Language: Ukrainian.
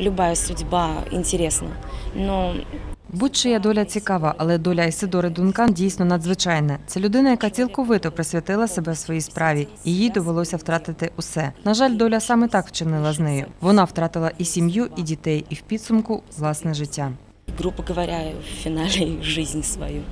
любая судьба интересна. Но Будь-чия доля цікава, але доля Ісидори Дункан дійсно надзвичайна. Це людина, яка цілковито присвятила себе своїй справі, і їй довелося втратити усе. На жаль, доля саме так вчинила з нею. Вона втратила і сім'ю, і дітей, і в підсумку власне життя. грубо говоря, в фіналі жизнь свою.